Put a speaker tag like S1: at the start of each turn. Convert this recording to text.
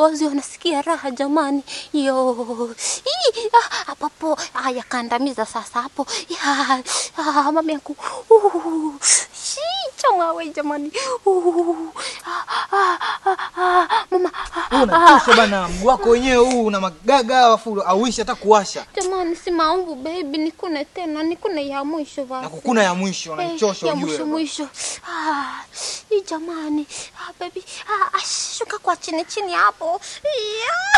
S1: kigozi wanasikia raha jamani. Yo. Ah, hapo hapo haya kandamiza sasa hapo. Ya, ah, mama yangu. Uh, shi, choma we jamani. Uh, ah, ah, ah, ah, mama.
S2: unachosha bana, mguu wako wenyewe huu una magaga afu auishi hata kuwasha.
S1: Jamani, si maombu baby, nikune tena, nikune ya mwisho basi.
S2: Na kukuna ya mwisho unanichosha
S1: ya mwisho mwisho. Ah, jamani. Ah, baby. Ah, ah, shuka kwa chini chini hapo. Yeah.